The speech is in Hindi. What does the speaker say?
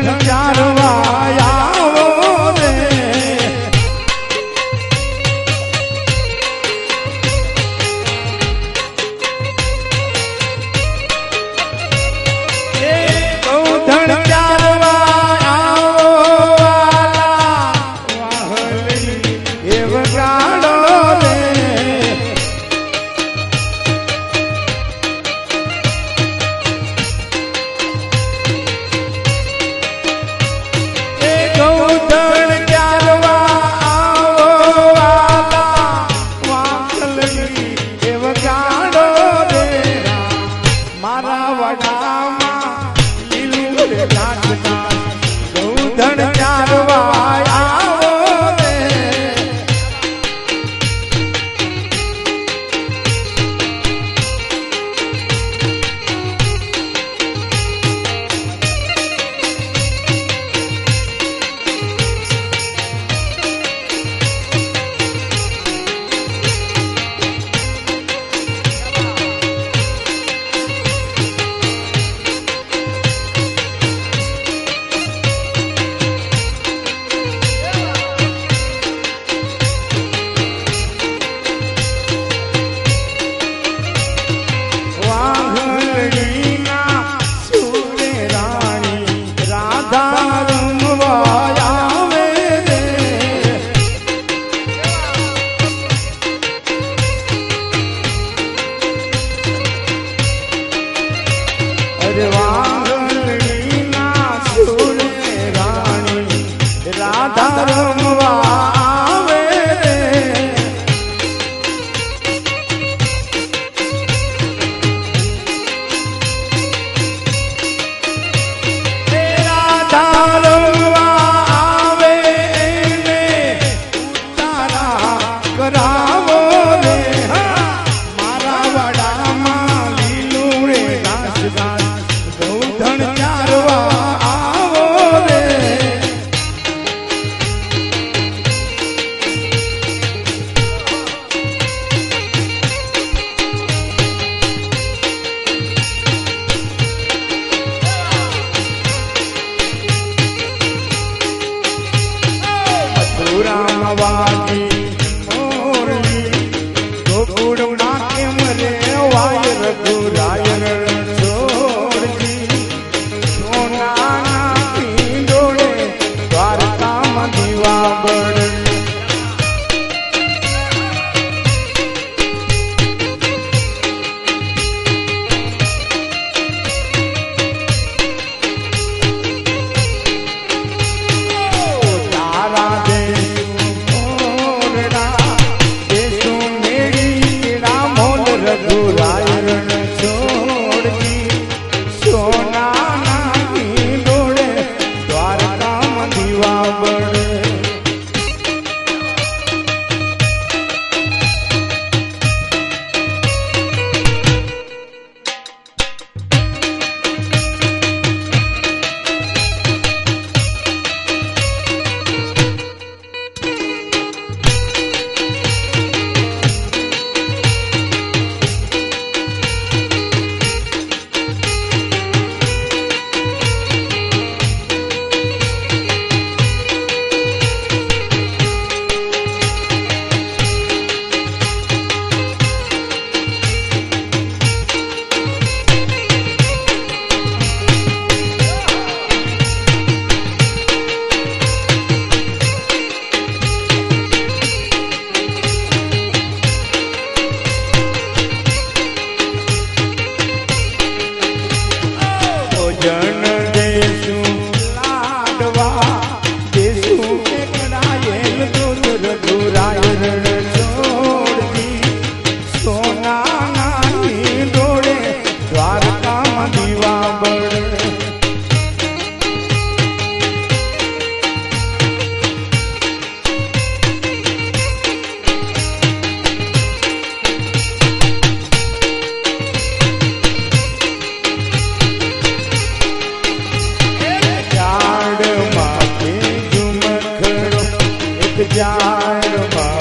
घन चारवा जाए